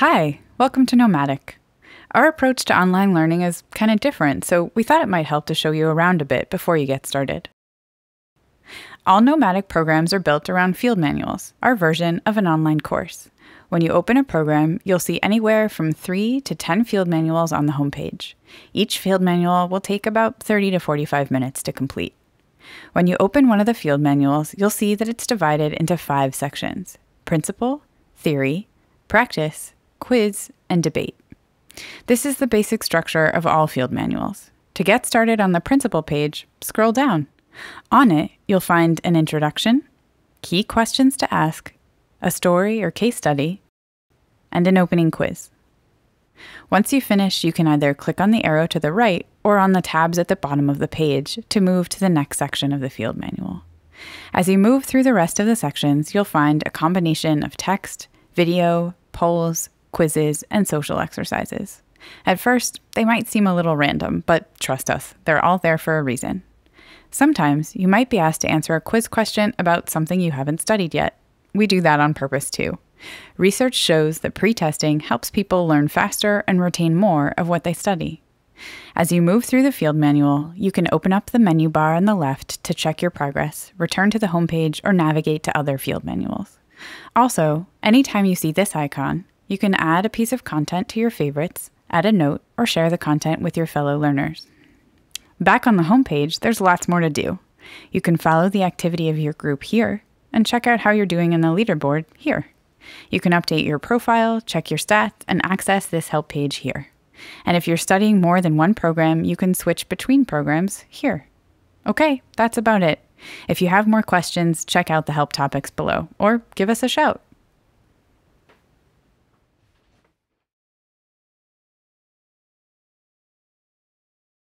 Hi, welcome to Nomadic. Our approach to online learning is kind of different, so we thought it might help to show you around a bit before you get started. All Nomadic programs are built around field manuals, our version of an online course. When you open a program, you'll see anywhere from 3 to 10 field manuals on the homepage. Each field manual will take about 30 to 45 minutes to complete. When you open one of the field manuals, you'll see that it's divided into five sections principle, theory, practice, quiz, and debate. This is the basic structure of all field manuals. To get started on the principle page, scroll down. On it, you'll find an introduction, key questions to ask, a story or case study, and an opening quiz. Once you finish, you can either click on the arrow to the right or on the tabs at the bottom of the page to move to the next section of the field manual. As you move through the rest of the sections, you'll find a combination of text, video, polls, quizzes, and social exercises. At first, they might seem a little random, but trust us, they're all there for a reason. Sometimes you might be asked to answer a quiz question about something you haven't studied yet. We do that on purpose too. Research shows that pre testing helps people learn faster and retain more of what they study. As you move through the field manual, you can open up the menu bar on the left to check your progress, return to the homepage, or navigate to other field manuals. Also, anytime you see this icon, you can add a piece of content to your favorites, add a note, or share the content with your fellow learners. Back on the homepage, there's lots more to do. You can follow the activity of your group here and check out how you're doing in the leaderboard here. You can update your profile, check your stats, and access this help page here. And if you're studying more than one program, you can switch between programs here. Okay, that's about it. If you have more questions, check out the help topics below or give us a shout.